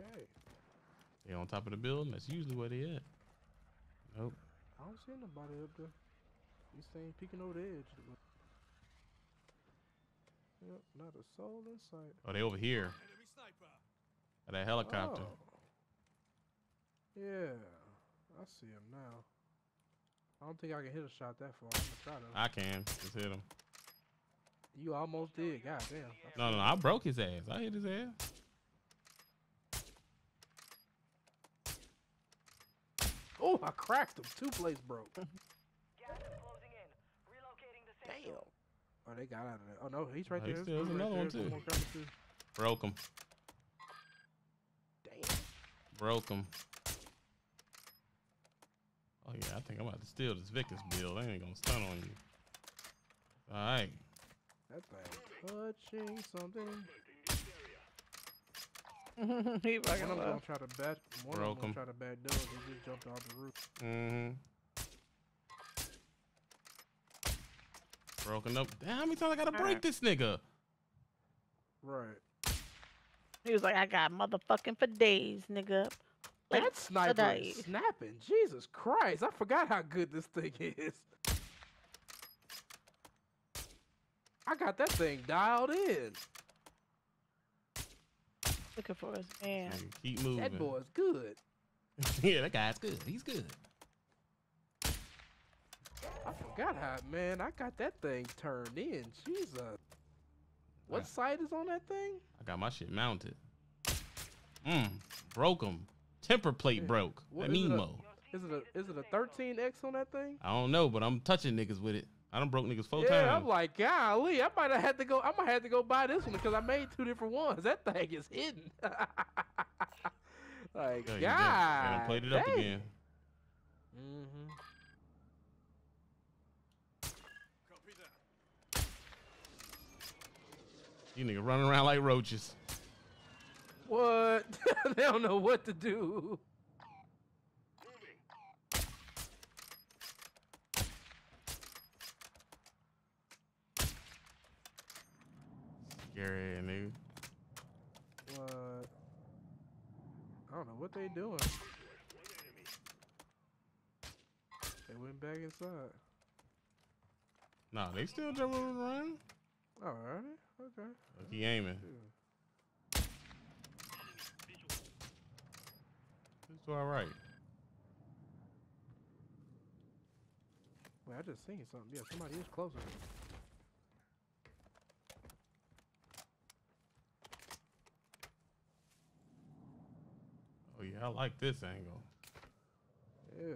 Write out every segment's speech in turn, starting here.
Okay. They on top of the building. That's usually where they at. Nope. I don't see nobody up there. These things peeking over the edge. Yep, not a soul in sight. Oh, they over here. At that helicopter. Oh. Yeah, I see him now. I don't think I can hit a shot that far. I'm gonna try to. I can. Just hit him. You almost did. God damn. No, no, no. I broke his ass. I hit his ass. Oh, I cracked him. Two plates broke. Closing in. Relocating the Damn. Oh, they got out of there. Oh no, he's right Oh, there. he's There's still- one there's right another there. one, too. more. Broke him. Damn. Broke him. Oh yeah, I think I'm about to steal this Vickers build. I ain't gonna stun on you. All right. That thing touching something. he One fucking of them love. gonna try to back. One Broke of them 'em. gonna try to back door. He just jumped off the roof. Mm-hmm. Broken up. Damn, how many times I gotta break Alright. this nigga? Right. He was like, I got motherfucking for days, nigga. Like, that sniper is snapping. Jesus Christ! I forgot how good this thing is. I got that thing dialed in. Looking for us, man. Keep moving. That boy's good. yeah, that guy's good. He's good. I forgot how, man. I got that thing turned in. Jesus. What Right. sight is on that thing? I got my shit mounted. Mmm. Broke him. Temper plate Yeah. broke. What That is it a- Nemo. Is it a is it a 13x on that thing? I don't know, but I'm touching niggas with it. I done broke niggas four yeah, times. I'm like, golly, I might have had to go. I might have to go buy this one because I made two different ones. That thing is hidden. like, Yeah, God, done- you played it up again. Mm-hmm. You nigga running around like roaches. What? they don't know what to do. Scary nigga. What? I don't know what they doing. They went back inside. Nah, they still jumping around. Alrighty, okay. Look, he aiming. Yeah. It's all right. Wait, I just seen something. Yeah, somebody is closer. I like this angle. Yeah.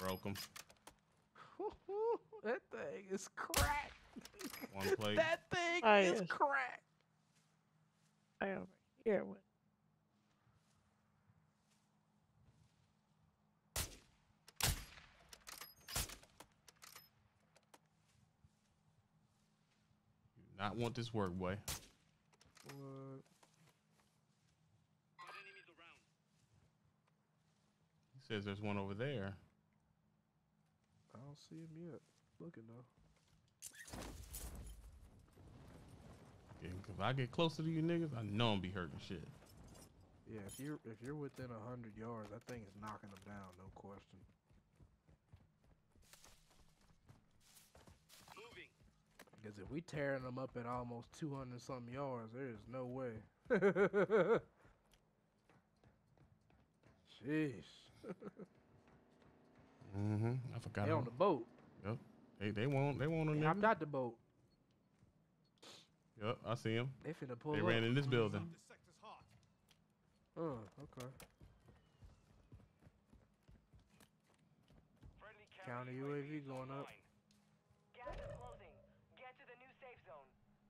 Broke him. that thing is cracked. One plate. that thing Oh, is yes. cracked. Right over here. With, You not want this work, boy. What? He says there's one over there. I don't see him yet. Looking though. Yeah, if I get closer to you niggas, I know I'm be hurting shit. Yeah, if you're if you're within a hundred yards, that thing is knocking them down, no question. Because if we tearing them up at almost two hundred something yards, there is no way. Jeez, Mm-hmm. I forgot. they on the boat. Yep. They they won't they won't They on hopped niggas. out the boat. Yep, I see him. They finna pull They up. ran in this building. Oh, okay. Friendly Counter UAV going up. online. Gas is closing. Get to the new safe zone. right here. Crates are restocked. Advise you load up now. Enemy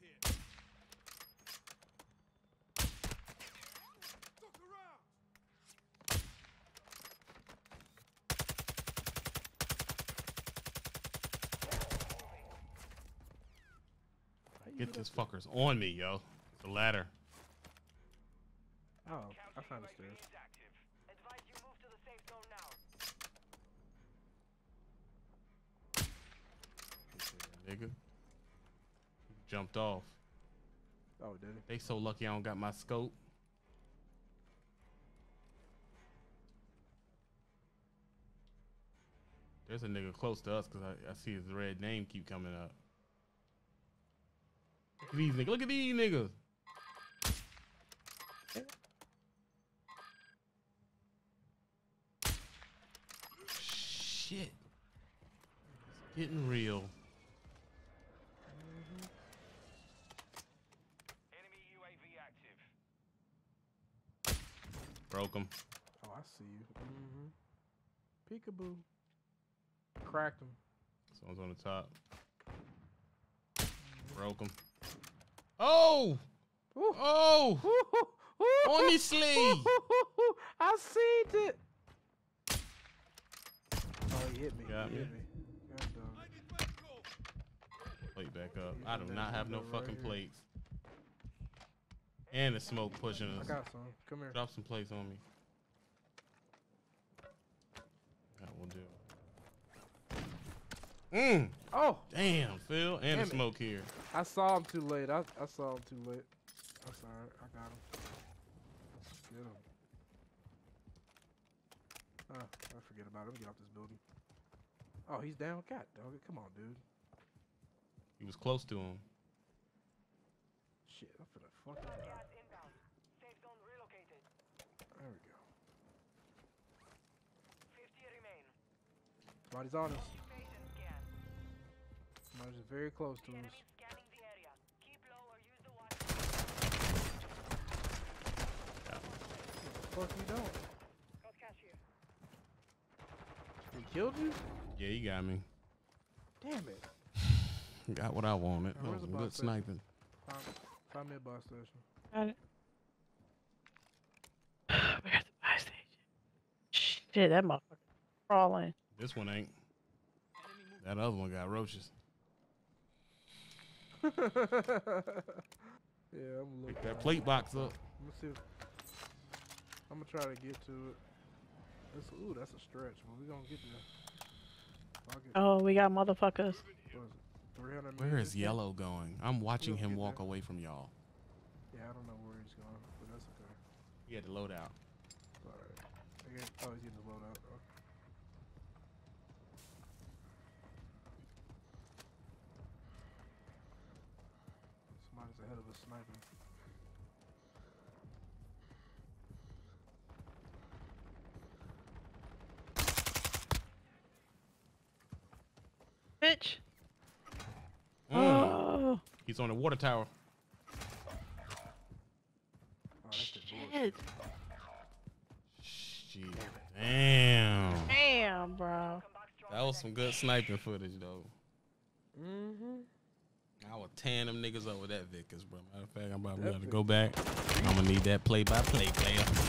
here. Look around! Get this fucker's on me, yo. The ladder. Oh, I found the stairs. Nigga. Jumped off. Oh, did it? They so lucky I don't got my scope. There's a nigga close to us because I, I see his red name keep coming up. Look at these niggas. Look at these niggas. Shit. It's getting real. Broke him. Oh, I see you. Mm-hmm. Peekaboo. Cracked him. Someone's on the top. Broke him. Oh! Woo. Oh! Woo-hoo-hoo. Honestly! Woo-hoo-hoo-hoo. I seen it. Oh, he hit me. Got he me. hit me. God dog. Plate back up. I do not have no window right fucking here. plates. And the smoke pushing us. I got some. Come here. Drop some plates on me. That will do. Mmm! Oh, Damn, Phil. And Damn the it. smoke here. I saw him too late. I, I saw him too late. That's alright. I got him. Get him. Ah, I forget about him. Get off this building. Oh, he's down. God dog. Come on, dude. He was close to him. Shit, I'm finna fucking die. Gas inbound. Safe zone relocated. There we go. 50 remain. Somebody's on us. Keep pace. Somebody's very close to The us. scanning the area. Keep low or use the watch. What the fuck you doing? Got. He killed you? Yeah, he got me. Damn it. Got what I wanted. Now, Oh, good sniping. Find, find me a bus station. Got it. Where's the fire station? Shit, that motherfucker crawling. This one ain't. That other one got roaches. yeah, I'm looking. Pick that plate box up. Let me see. If, I'm gonna try to get to it. It's, ooh, that's a stretch, but we gonna get there. Oh, we got motherfuckers. What is it? 300 Where meters? is Yellow going? I'm watching We'll him walk there. away from y'all. Yeah, I don't know where he's going, but that's okay. He had to load out. Alright. Okay. Oh, he's getting the loadout. Okay. Somebody's ahead of us sniping. Bitch. He's on the water tower. Oh, that's shit. Shit. Damn. Damn, bro. Come back strong. That was some good sniping footage, though. Mm-hmm. I would tan them niggas up with that Vickers, bro. Matter of fact, I'm about to go back. I'm gonna need that play by play player.